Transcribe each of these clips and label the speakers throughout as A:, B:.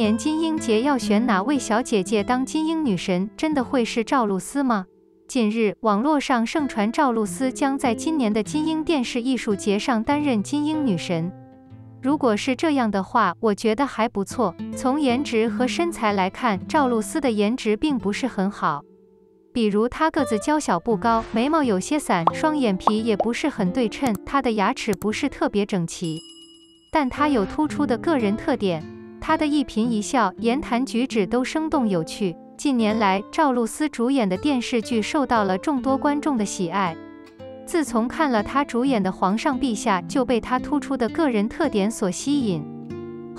A: 年金鹰节要选哪位小姐姐当金鹰女神，真的会是赵露思吗？近日，网络上盛传赵露思将在今年的金鹰电视艺术节上担任金鹰女神。如果是这样的话，我觉得还不错。从颜值和身材来看，赵露思的颜值并不是很好。比如她个子娇小不高，眉毛有些散，双眼皮也不是很对称，她的牙齿不是特别整齐。但她有突出的个人特点，他的一颦一笑、言谈举止都生动有趣。近年来，赵露思主演的电视剧受到了众多观众的喜爱。自从看了他主演的《皇上陛下》，就被他突出的个人特点所吸引。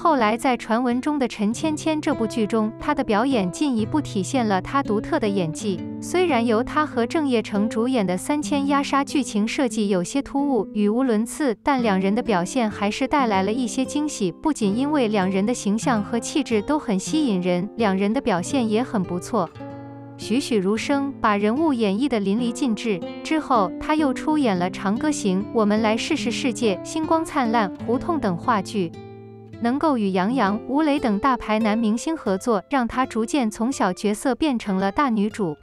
A: 后来在传闻中的陈芊芊这部剧中，她的表演进一步体现了她独特的演技。虽然由她和郑业成主演的三千压杀剧情设计有些突兀、语无伦次，但两人的表现还是带来了一些惊喜。不仅因为两人的形象和气质都很吸引人，两人的表现也很不错。栩栩如生，把人物演绎的淋漓尽致。之后，他又出演了《长歌行》《我们来试试世界》《星光灿烂》《胡同》等话剧，能够与杨洋、吴磊等大牌男明星合作，让她逐渐从小角色变成了大女主，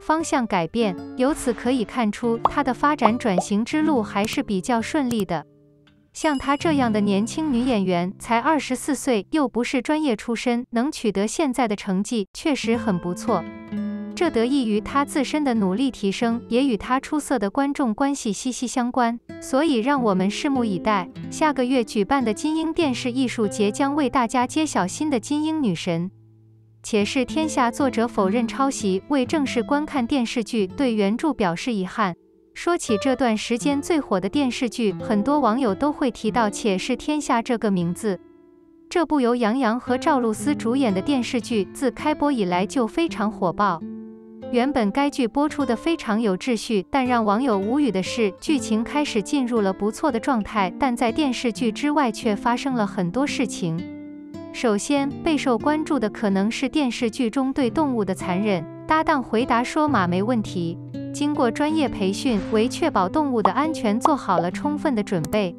A: 方向改变。由此可以看出，她的发展转型之路还是比较顺利的。像她这样的年轻女演员，才二十四岁，又不是专业出身，能取得现在的成绩，确实很不错。这得益于她自身的努力提升，也与她出色的观众关系息息相关。所以，让我们拭目以待，下个月举办的金鹰电视艺术节将为大家揭晓新的金鹰女神。且是天下作者否认抄袭，未正式观看电视剧，对原著表示遗憾。说起这段时间最火的电视剧，很多网友都会提到《且试天下》这个名字。这部由杨洋和赵露思主演的电视剧，自开播以来就非常火爆。原本该剧播出的非常有秩序，但让网友无语的是，剧情开始进入了不错的状态，但在电视剧之外却发生了很多事情。首先备受关注的可能是电视剧中对动物的残忍。搭档回答说马没问题。经过专业培训，为确保动物的安全做好了充分的准备。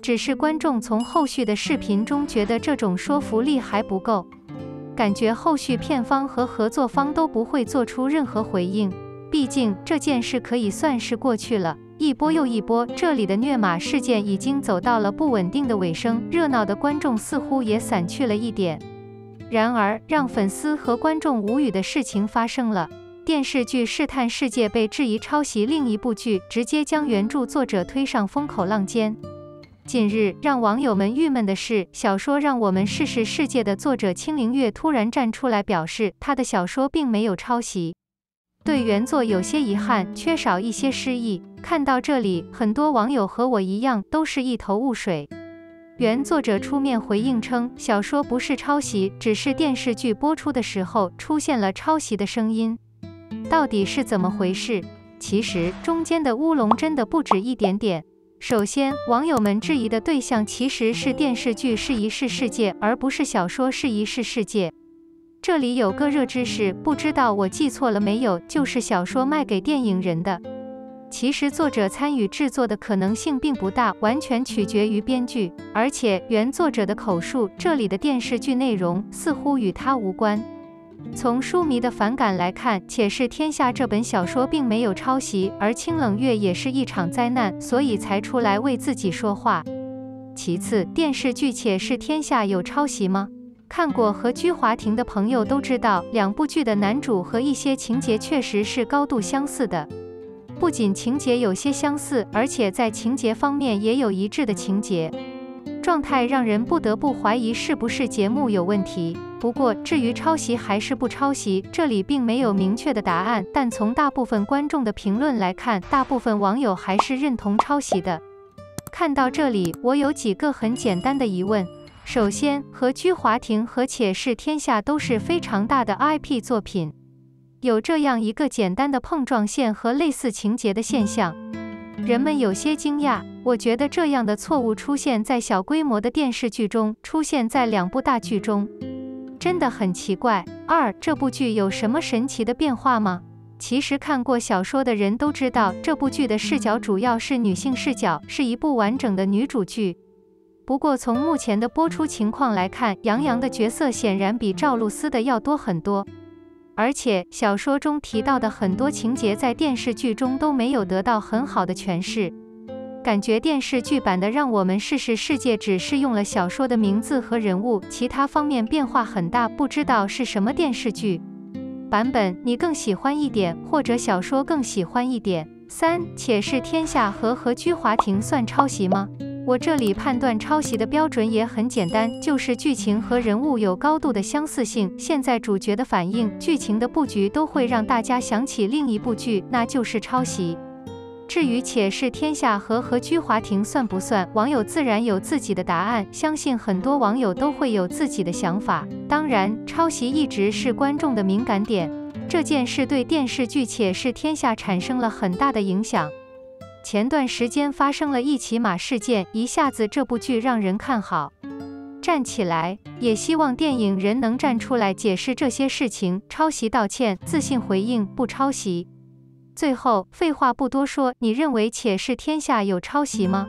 A: 只是观众从后续的视频中觉得这种说服力还不够，感觉后续片方和合作方都不会做出任何回应。毕竟这件事可以算是过去了，一波又一波，这里的虐马事件已经走到了不稳定的尾声，热闹的观众似乎也散去了一点。然而，让粉丝和观众无语的事情发生了。电视剧《试探世界》被质疑抄袭另一部剧，直接将原著作者推上风口浪尖。近日，让网友们郁闷的是，小说《让我们试试世界》的作者青灵月突然站出来表示，他的小说并没有抄袭，对原作有些遗憾，缺少一些诗意。看到这里，很多网友和我一样，都是一头雾水。原作者出面回应称，小说不是抄袭，只是电视剧播出的时候出现了抄袭的声音。到底是怎么回事？其实中间的乌龙真的不止一点点。首先，网友们质疑的对象其实是电视剧《是一世世界》，而不是小说《是一世世界》。这里有个热知识，不知道我记错了没有？就是小说卖给电影人的，其实作者参与制作的可能性并不大，完全取决于编剧。而且原作者的口述，这里的电视剧内容似乎与他无关。从书迷的反感来看，《且试天下》这本小说并没有抄袭，而清冷月也是一场灾难，所以才出来为自己说话。其次，电视剧《且试天下》有抄袭吗？看过和居华庭的朋友都知道，两部剧的男主和一些情节确实是高度相似的。不仅情节有些相似，而且在情节方面也有一致的情节。状态让人不得不怀疑是不是节目有问题。不过，至于抄袭还是不抄袭，这里并没有明确的答案。但从大部分观众的评论来看，大部分网友还是认同抄袭的。看到这里，我有几个很简单的疑问。首先，和居华庭和且试天下都是非常大的 IP 作品，有这样一个简单的碰撞线和类似情节的现象。人们有些惊讶，我觉得这样的错误出现在小规模的电视剧中，出现在两部大剧中，真的很奇怪。二，这部剧有什么神奇的变化吗？其实看过小说的人都知道，这部剧的视角主要是女性视角，是一部完整的女主剧。不过从目前的播出情况来看，杨洋的角色显然比赵露思的要多很多。而且小说中提到的很多情节在电视剧中都没有得到很好的诠释，感觉电视剧版的《让我们试试世界》只是用了小说的名字和人物，其他方面变化很大，不知道是什么电视剧版本你更喜欢一点，或者小说更喜欢一点。三，且试天下和和居华亭算抄袭吗？我这里判断抄袭的标准也很简单，就是剧情和人物有高度的相似性，现在主角的反应、剧情的布局都会让大家想起另一部剧，那就是抄袭。至于《且试天下》和《和居华亭》算不算，网友自然有自己的答案，相信很多网友都会有自己的想法。当然，抄袭一直是观众的敏感点，这件事对电视剧《且试天下》产生了很大的影响。前段时间发生了一起马事件，一下子这部剧让人看好，站起来，也希望电影人能站出来解释这些事情，抄袭道歉，自信回应不抄袭。最后，废话不多说，你认为《且试天下》有抄袭吗？